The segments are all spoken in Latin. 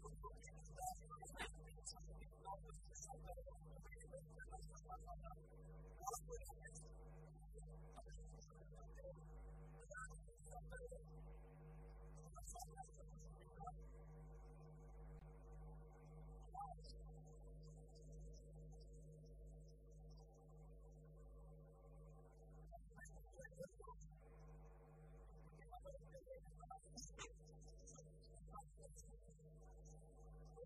xie Dani Stec, nari nova resultate h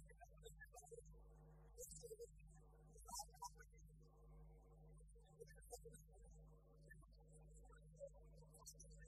deinde de hoc modo omnes omnes omnes omnes